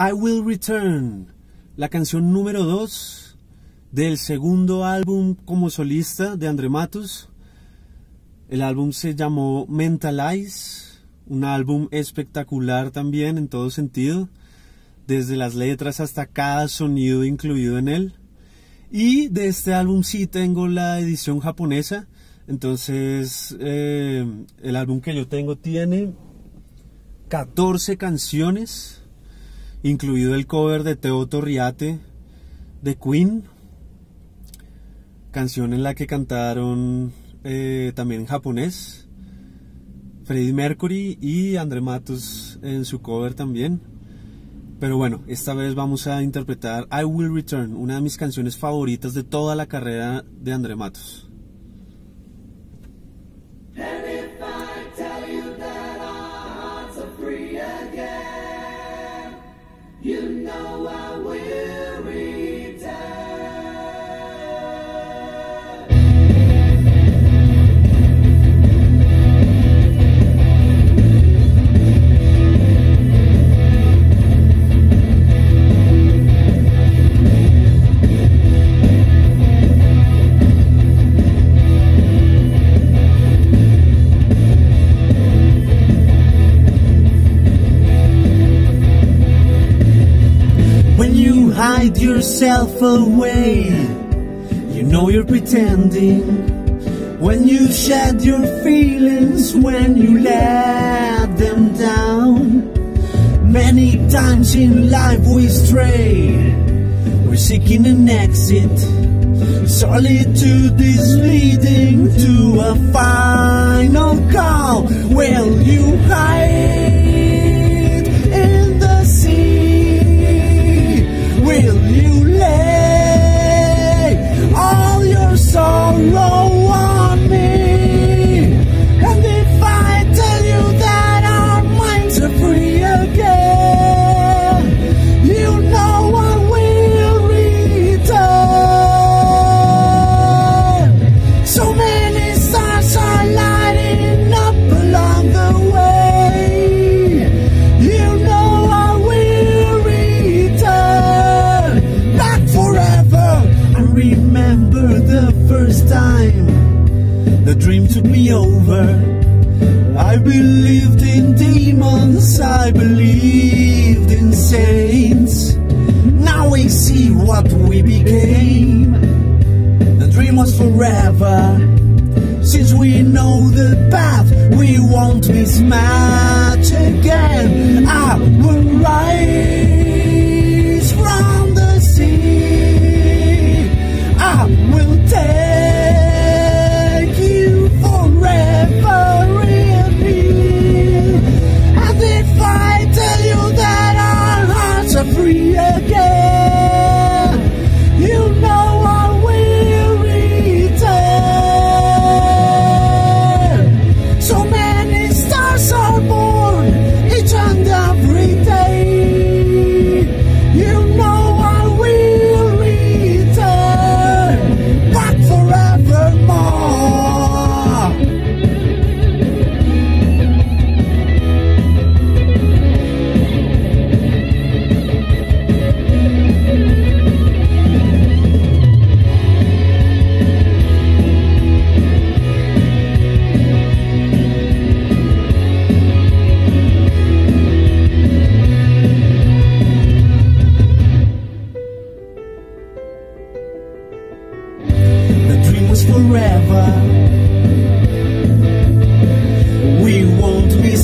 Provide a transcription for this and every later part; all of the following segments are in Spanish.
I Will Return, la canción número 2 del segundo álbum como solista de André Matos. El álbum se llamó Mentalize, un álbum espectacular también en todo sentido, desde las letras hasta cada sonido incluido en él. Y de este álbum sí tengo la edición japonesa, entonces eh, el álbum que yo tengo tiene 14 canciones incluido el cover de Teo Torriate de Queen, canción en la que cantaron eh, también en japonés, Freddie Mercury y André Matos en su cover también. Pero bueno, esta vez vamos a interpretar I Will Return, una de mis canciones favoritas de toda la carrera de André Matos. Hide yourself away. You know you're pretending when you shed your feelings, when you let them down. Many times in life we stray, we're seeking an exit. Solitude is leading to a believed in demons, I believed in saints. Now we see what we became. The dream was forever. Since we know the path, we won't mismatch again. I will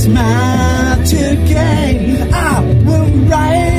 smile to. I will write.